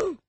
Ooh.